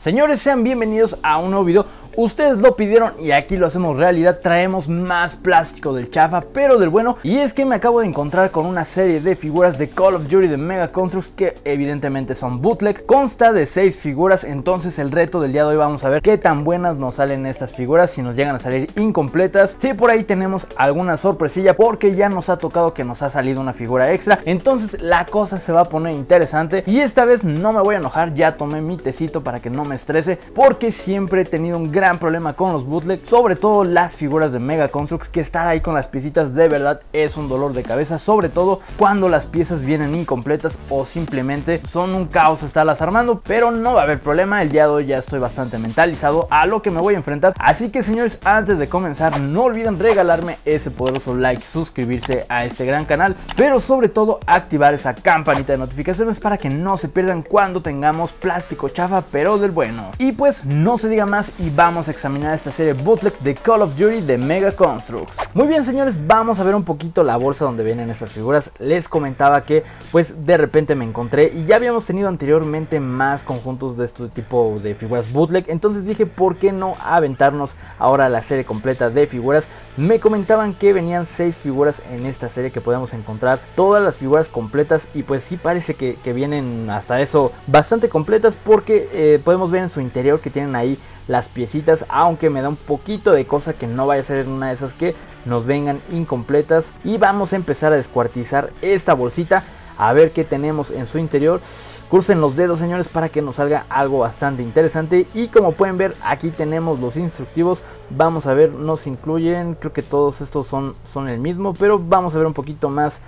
Señores, sean bienvenidos a un nuevo video. Ustedes lo pidieron y aquí lo hacemos realidad. Traemos más plástico del chafa, pero del bueno. Y es que me acabo de encontrar con una serie de figuras de Call of Duty de Mega Constructs que evidentemente son bootleg. Consta de 6 figuras, entonces el reto del día de hoy vamos a ver qué tan buenas nos salen estas figuras, si nos llegan a salir incompletas. Si por ahí tenemos alguna sorpresilla, porque ya nos ha tocado que nos ha salido una figura extra. Entonces la cosa se va a poner interesante. Y esta vez no me voy a enojar, ya tomé mi tecito para que no me estrese porque siempre he tenido un gran problema con los bootleg, sobre todo las figuras de Mega Constructs que estar ahí con las piecitas de verdad es un dolor de cabeza, sobre todo cuando las piezas vienen incompletas o simplemente son un caos estarlas armando, pero no va a haber problema, el día de hoy ya estoy bastante mentalizado a lo que me voy a enfrentar, así que señores, antes de comenzar no olviden regalarme ese poderoso like, suscribirse a este gran canal, pero sobre todo activar esa campanita de notificaciones para que no se pierdan cuando tengamos plástico chafa pero del bueno. Y pues no se diga más y vamos a examinar esta serie bootleg de Call of Duty de Mega Constructs. Muy bien señores, vamos a ver un poquito la bolsa donde vienen estas figuras. Les comentaba que pues de repente me encontré y ya habíamos tenido anteriormente más conjuntos de este tipo de figuras bootleg. Entonces dije, ¿por qué no aventarnos ahora la serie completa de figuras? Me comentaban que venían 6 figuras en esta serie que podemos encontrar. Todas las figuras completas y pues sí parece que, que vienen hasta eso bastante completas porque eh, podemos ver en su interior que tienen ahí las piecitas, aunque me da un poquito de cosa que no vaya a ser una de esas que nos vengan incompletas. Y vamos a empezar a descuartizar esta bolsita a ver qué tenemos en su interior. Crucen los dedos, señores, para que nos salga algo bastante interesante. Y como pueden ver, aquí tenemos los instructivos. Vamos a ver, nos incluyen, creo que todos estos son, son el mismo, pero vamos a ver un poquito más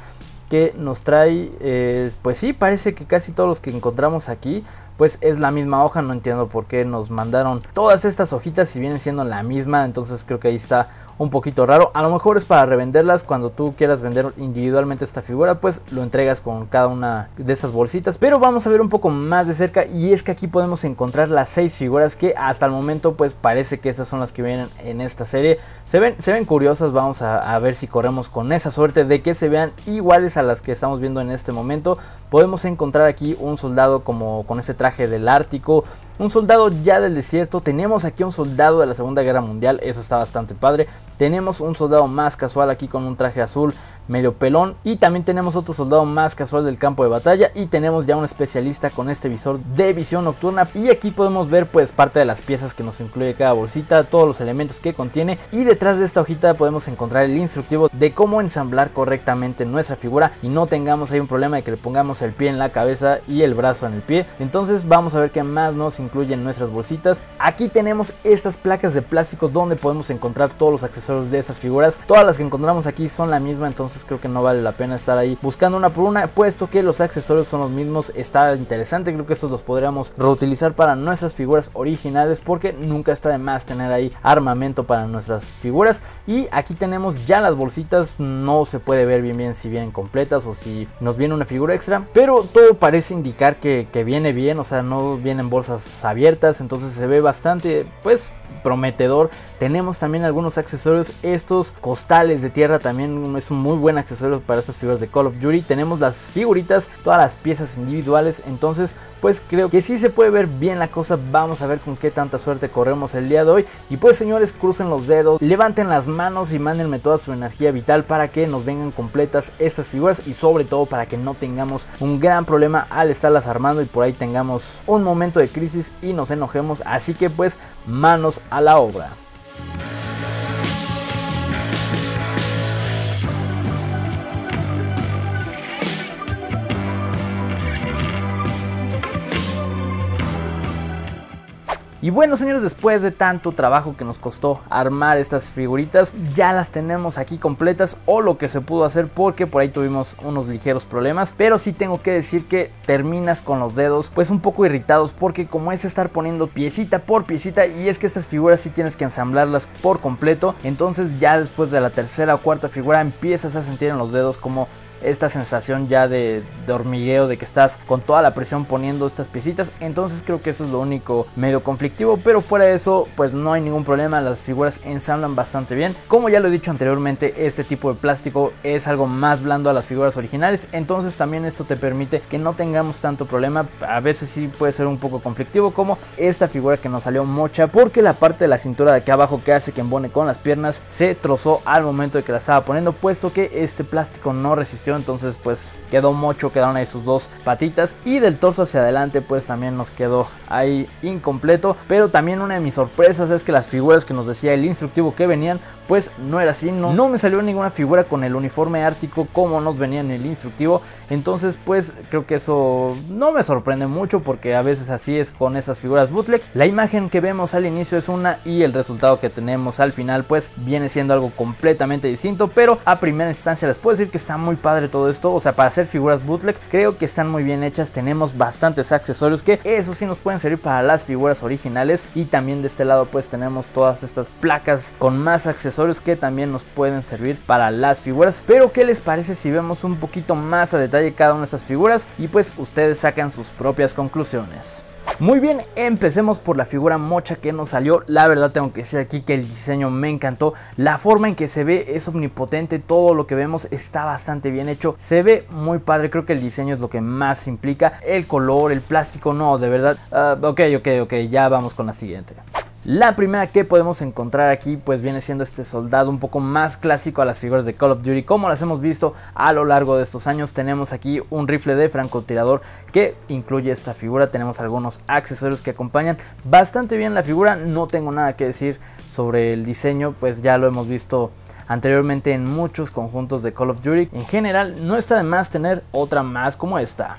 que nos trae. Eh, pues sí, parece que casi todos los que encontramos aquí pues es la misma hoja, no entiendo por qué nos mandaron todas estas hojitas si vienen siendo la misma, entonces creo que ahí está un poquito raro. A lo mejor es para revenderlas cuando tú quieras vender individualmente esta figura, pues lo entregas con cada una de esas bolsitas. Pero vamos a ver un poco más de cerca y es que aquí podemos encontrar las seis figuras que hasta el momento pues parece que esas son las que vienen en esta serie. Se ven, se ven curiosas, vamos a, a ver si corremos con esa suerte de que se vean iguales a las que estamos viendo en este momento. Podemos encontrar aquí un soldado como con ese traje del Ártico, un soldado ya del desierto, tenemos aquí un soldado de la Segunda Guerra Mundial, eso está bastante padre, tenemos un soldado más casual aquí con un traje azul medio pelón. Y también tenemos otro soldado más casual del campo de batalla. Y tenemos ya un especialista con este visor de visión nocturna. Y aquí podemos ver pues parte de las piezas que nos incluye cada bolsita, todos los elementos que contiene. Y detrás de esta hojita podemos encontrar el instructivo de cómo ensamblar correctamente nuestra figura. Y no tengamos ahí un problema de que le pongamos el pie en la cabeza y el brazo en el pie. Entonces vamos a ver qué más nos incluyen nuestras bolsitas. Aquí tenemos estas placas de plástico donde podemos encontrar todos los accesorios de esas figuras. Todas las que encontramos aquí son la misma entonces creo que no vale la pena estar ahí buscando una por una, puesto que los accesorios son los mismos, está interesante, creo que estos los podríamos reutilizar para nuestras figuras originales porque nunca está de más tener ahí armamento para nuestras figuras. Y aquí tenemos ya las bolsitas, no se puede ver bien bien si vienen completas o si nos viene una figura extra, pero todo parece indicar que viene bien, o sea, no vienen bolsas abiertas, entonces se ve bastante, pues prometedor. Tenemos también algunos accesorios, estos costales de tierra también es un muy buen accesorio para estas figuras de Call of Duty. Tenemos las figuritas, todas las piezas individuales, entonces pues creo que sí se puede ver bien la cosa. Vamos a ver con qué tanta suerte corremos el día de hoy. Y pues señores, crucen los dedos, levanten las manos y mándenme toda su energía vital para que nos vengan completas estas figuras y sobre todo para que no tengamos un gran problema al estarlas armando y por ahí tengamos un momento de crisis y nos enojemos. Así que pues manos a la obra. Yeah. Y bueno señores, después de tanto trabajo que nos costó armar estas figuritas, ya las tenemos aquí completas o lo que se pudo hacer porque por ahí tuvimos unos ligeros problemas. Pero sí tengo que decir que terminas con los dedos pues un poco irritados porque como es estar poniendo piecita por piecita y es que estas figuras sí tienes que ensamblarlas por completo. Entonces ya después de la tercera o cuarta figura empiezas a sentir en los dedos como esta sensación ya de, hormigueo, de que estás con toda la presión poniendo estas piecitas, entonces creo que eso es lo único medio conflictivo, pero fuera de eso pues no hay ningún problema, las figuras ensamblan bastante bien. Como ya lo he dicho anteriormente, este tipo de plástico es algo más blando a las figuras originales, entonces también esto te permite que no tengamos tanto problema, a veces sí puede ser un poco conflictivo como esta figura que nos salió mocha porque la parte de la cintura de aquí abajo que hace que embone con las piernas se trozó al momento de que la estaba poniendo puesto que este plástico no resistió entonces pues quedó mocho, quedaron ahí sus dos patitas. Y del torso hacia adelante pues también nos quedó ahí incompleto. Pero también una de mis sorpresas es que las figuras que nos decía el instructivo que venían pues no era así, no, no me salió ninguna figura con el uniforme ártico como nos venía en el instructivo. Entonces pues creo que eso no me sorprende mucho porque a veces así es con esas figuras bootleg. La imagen que vemos al inicio es una y el resultado que tenemos al final pues viene siendo algo completamente distinto. Pero a primera instancia les puedo decir que está muy padre todo esto o sea para hacer figuras bootleg creo que están muy bien hechas tenemos bastantes accesorios que eso sí nos pueden servir para las figuras originales y también de este lado pues tenemos todas estas placas con más accesorios que también nos pueden servir para las figuras. Pero qué les parece si vemos un poquito más a detalle cada una de estas figuras y pues ustedes sacan sus propias conclusiones muy bien, empecemos por la figura mocha que nos salió. La verdad tengo que decir aquí que el diseño me encantó. La forma en que se ve es omnipotente, todo lo que vemos está bastante bien hecho. Se ve muy padre, creo que el diseño es lo que más implica. El color, el plástico, no, de verdad. Uh, ok, ok, ok, ya vamos con la siguiente. La primera que podemos encontrar aquí pues viene siendo este soldado un poco más clásico a las figuras de Call of Duty como las hemos visto a lo largo de estos años. Tenemos aquí un rifle de francotirador que incluye esta figura, tenemos algunos accesorios que acompañan bastante bien la figura, no tengo nada que decir sobre el diseño pues ya lo hemos visto anteriormente en muchos conjuntos de Call of Duty. En general no está de más tener otra más como esta.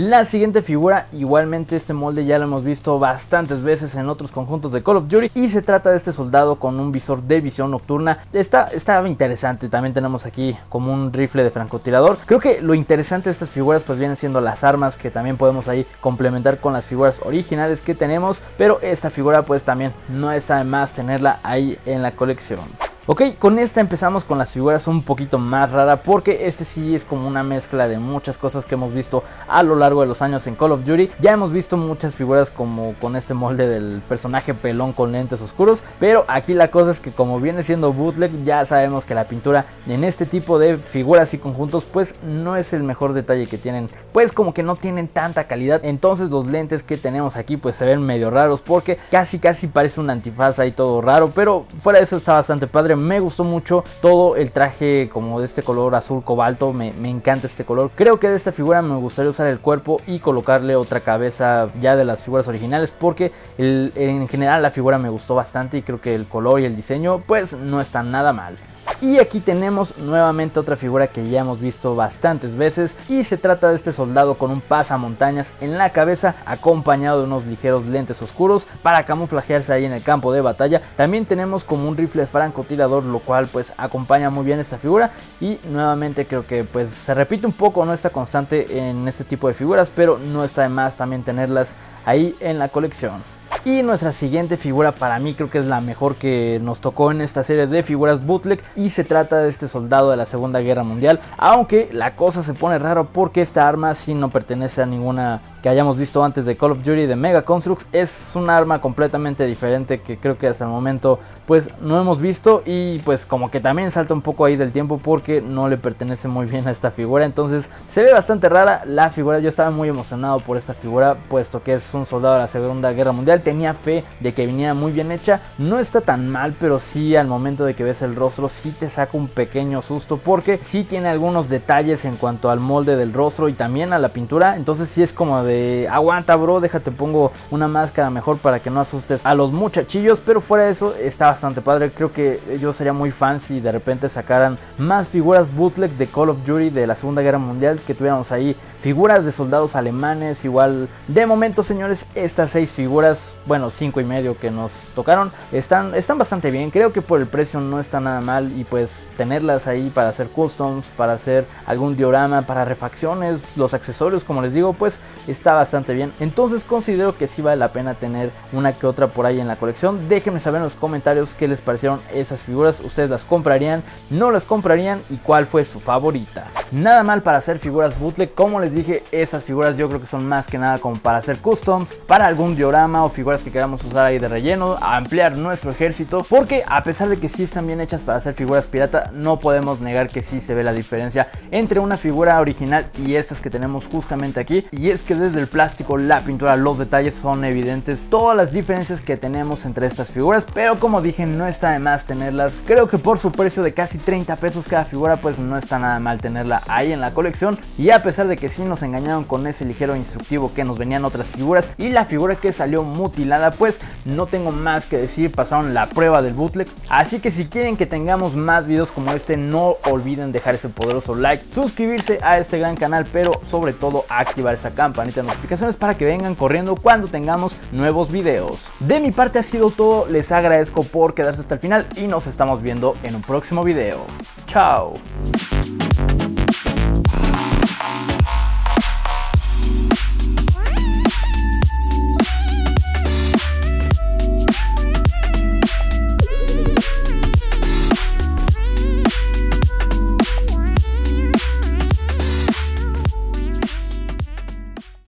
La siguiente figura, igualmente este molde ya lo hemos visto bastantes veces en otros conjuntos de Call of Duty y se trata de este soldado con un visor de visión nocturna. Está, está interesante, también tenemos aquí como un rifle de francotirador. Creo que lo interesante de estas figuras pues vienen siendo las armas que también podemos ahí complementar con las figuras originales que tenemos, pero esta figura pues también no está de más tenerla ahí en la colección. Ok, con esta empezamos con las figuras un poquito más rara porque este sí es como una mezcla de muchas cosas que hemos visto a lo largo de los años en Call of Duty. Ya hemos visto muchas figuras como con este molde del personaje pelón con lentes oscuros, pero aquí la cosa es que como viene siendo bootleg ya sabemos que la pintura en este tipo de figuras y conjuntos pues no es el mejor detalle que tienen, pues como que no tienen tanta calidad, entonces los lentes que tenemos aquí pues se ven medio raros porque casi casi parece un antifaz ahí todo raro, pero fuera de eso está bastante padre me gustó mucho todo el traje como de este color azul cobalto, me, encanta este color. Creo que de esta figura me gustaría usar el cuerpo y colocarle otra cabeza ya de las figuras originales porque en general la figura me gustó bastante y creo que el color y el diseño pues no están nada mal. Y aquí tenemos nuevamente otra figura que ya hemos visto bastantes veces y se trata de este soldado con un pasamontañas en la cabeza acompañado de unos ligeros lentes oscuros para camuflajearse ahí en el campo de batalla. También tenemos como un rifle francotirador lo cual pues acompaña muy bien esta figura y nuevamente creo que pues se repite un poco, no está constante en este tipo de figuras pero no está de más también tenerlas ahí en la colección. Y nuestra siguiente figura para mí creo que es la mejor que nos tocó en esta serie de figuras bootleg. Y se trata de este soldado de la Segunda Guerra Mundial, aunque la cosa se pone raro porque esta arma sí no pertenece a ninguna que hayamos visto antes de Call of Duty de Mega Constructs, es una arma completamente diferente que creo que hasta el momento pues no hemos visto. Y pues como que también salta un poco ahí del tiempo porque no le pertenece muy bien a esta figura, entonces se ve bastante rara la figura, yo estaba muy emocionado por esta figura puesto que es un soldado de la Segunda Guerra Mundial, fe de que venía muy bien hecha. No está tan mal, pero sí al momento de que ves el rostro sí te saca un pequeño susto porque sí tiene algunos detalles en cuanto al molde del rostro y también a la pintura. Entonces sí es como de aguanta bro, déjate pongo una máscara mejor para que no asustes a los muchachillos. Pero fuera de eso está bastante padre. Creo que yo sería muy fan si de repente sacaran más figuras bootleg de Call of Duty de la Segunda Guerra Mundial. Que tuviéramos ahí figuras de soldados alemanes. Igual de momento señores estas seis figuras bueno, 5 y medio que nos tocaron, están, están bastante bien. Creo que por el precio no está nada mal y pues tenerlas ahí para hacer customs, para hacer algún diorama, para refacciones, los accesorios, como les digo, pues está bastante bien. Entonces considero que sí vale la pena tener una que otra por ahí en la colección. Déjenme saber en los comentarios qué les parecieron esas figuras. ¿Ustedes las comprarían? ¿No las comprarían? ¿Y cuál fue su favorita? Nada mal para hacer figuras bootleg, como les dije, esas figuras yo creo que son más que nada como para hacer customs, para algún diorama o figuras que queramos usar ahí de relleno, ampliar nuestro ejército, porque a pesar de que sí están bien hechas para hacer figuras pirata, no podemos negar que sí se ve la diferencia entre una figura original y estas que tenemos justamente aquí, y es que desde el plástico, la pintura, los detalles son evidentes, todas las diferencias que tenemos entre estas figuras, pero como dije, no está de más tenerlas, creo que por su precio de casi 30 pesos cada figura, pues no está nada mal tenerla ahí en la colección, y a pesar de que sí nos engañaron con ese ligero instructivo que nos venían otras figuras, y la figura que salió mutilada, pues no tengo más que decir, pasaron la prueba del bootleg, así que si quieren que tengamos más videos como este, no olviden dejar ese poderoso like, suscribirse a este gran canal, pero sobre todo activar esa campanita de notificaciones para que vengan corriendo cuando tengamos nuevos videos. De mi parte ha sido todo, les agradezco por quedarse hasta el final y nos estamos viendo en un próximo video. Chao.